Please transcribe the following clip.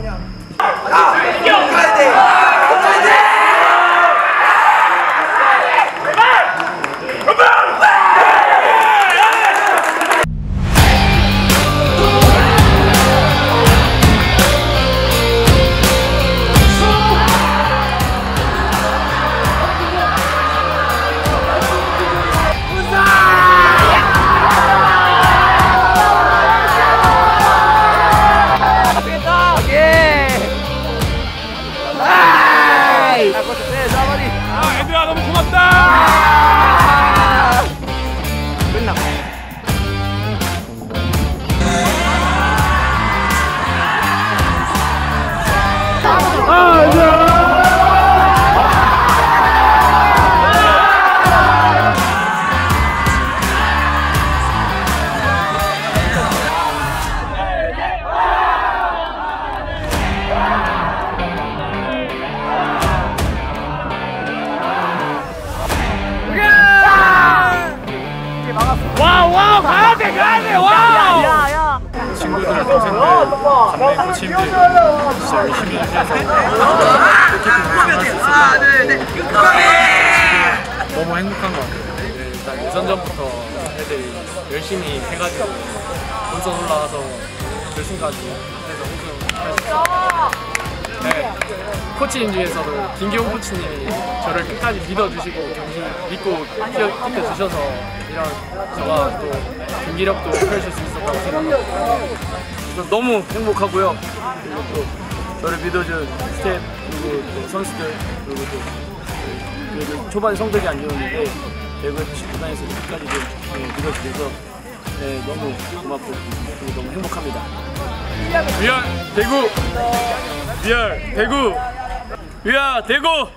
그냥. 아! 아 너무 행복한 것 같아요. 네, 일단 예선전부터 애들이 열심히 해가지고 본선 올라와서 결승까지 해서 우승 할 수 있었어요. 네, 코치님 중에서도 김기용 코치님이 저를 끝까지 믿어주시고 경기 믿고 뛰어, 뛰어주셔서 이런 저가 또 경기력도 펼칠 수 있었다고 생각합니다. 너무 행복하고요. 그리고 또 저를 믿어준 스텝 그리고 또 선수들 그리고 또 그래도 초반 성적이 안 좋았는데 대구 FC 구단에서 끝까지 좀 네, 믿어주셔서 네, 너무 고맙고 그리고 너무 행복합니다. 위야 대구. 위야 대구. 위야 대구.